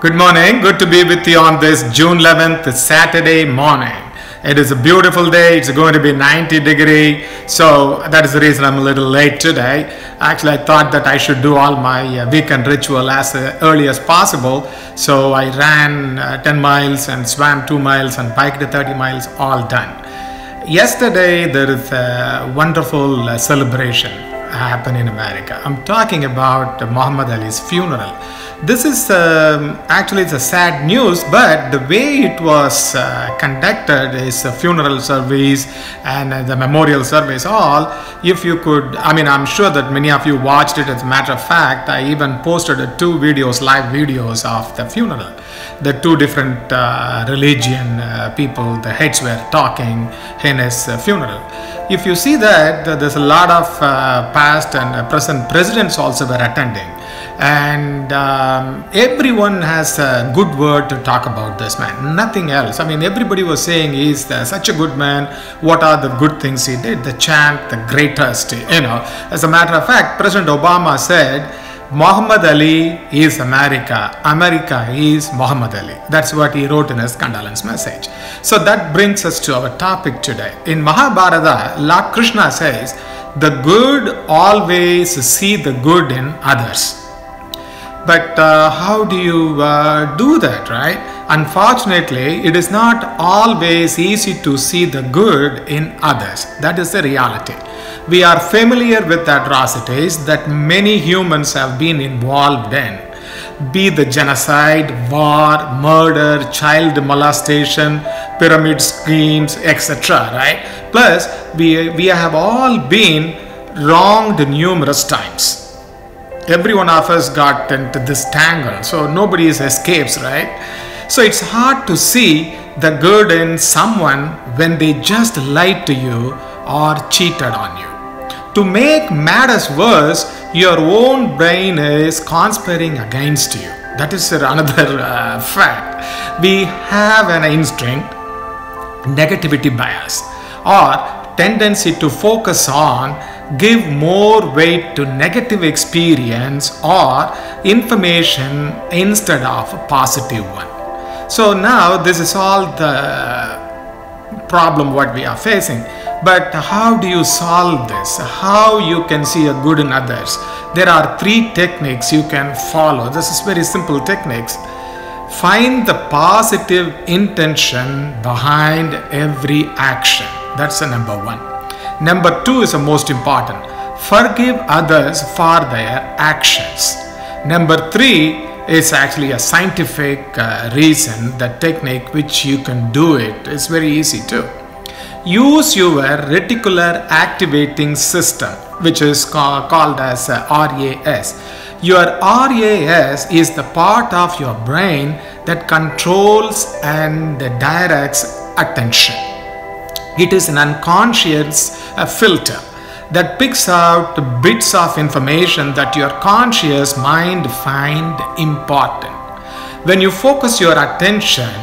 Good morning. Good to be with you on this June 11th, Saturday morning. It is a beautiful day. It's going to be 90 degree. So that is the reason I'm a little late today. Actually, I thought that I should do all my uh, weekend ritual as uh, early as possible. So I ran uh, 10 miles and swam 2 miles and biked 30 miles, all done. Yesterday, there is a wonderful celebration happen in America. I'm talking about Muhammad Ali's funeral. This is um, actually it's a sad news, but the way it was uh, conducted is a funeral service and uh, the memorial service. All, if you could, I mean, I'm sure that many of you watched it. As a matter of fact, I even posted two videos, live videos of the funeral. The two different uh, religion uh, people, the heads were talking in his uh, funeral. If you see that, there's a lot of uh, past and present presidents also were attending and um, everyone has a good word to talk about this man nothing else i mean everybody was saying he's uh, such a good man what are the good things he did the champ the greatest you know as a matter of fact president obama said Muhammad Ali is America. America is Muhammad Ali. That's what he wrote in his condolence message. So that brings us to our topic today. In Mahabharata, Lord Krishna says, The good always see the good in others. But uh, how do you uh, do that, right? Unfortunately, it is not always easy to see the good in others. That is the reality. We are familiar with atrocities that many humans have been involved in be the genocide, war, murder, child molestation, pyramid schemes, etc. Right? Plus, we, we have all been wronged numerous times. Every one of us got into this tangle so nobody escapes right? So it's hard to see the good in someone when they just lied to you or cheated on you. To make matters worse your own brain is conspiring against you. That is another uh, fact. We have an instinct negativity bias or tendency to focus on give more weight to negative experience or information instead of a positive one. So now this is all the problem what we are facing. But how do you solve this? How you can see a good in others? There are three techniques you can follow. This is very simple techniques. Find the positive intention behind every action. That's the number one. Number two is the most important. Forgive others for their actions. Number three is actually a scientific uh, reason, the technique which you can do it is very easy too. Use your reticular activating system, which is ca called as uh, RAS. Your RAS is the part of your brain that controls and directs attention. It is an unconscious uh, filter that picks out bits of information that your conscious mind find important. When you focus your attention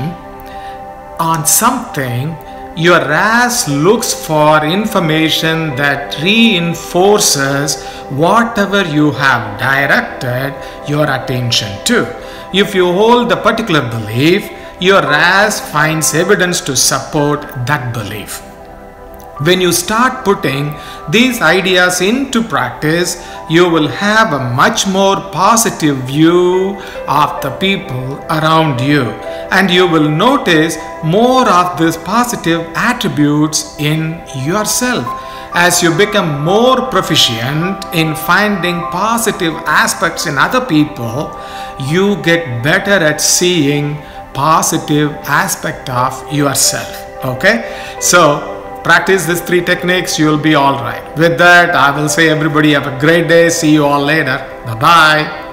on something, your RAS looks for information that reinforces whatever you have directed your attention to. If you hold a particular belief, your RAS finds evidence to support that belief. When you start putting these ideas into practice, you will have a much more positive view of the people around you and you will notice more of these positive attributes in yourself. As you become more proficient in finding positive aspects in other people, you get better at seeing positive aspect of yourself okay? So practice these three techniques you will be all right. With that i will say everybody have a great day see you all later. Bye bye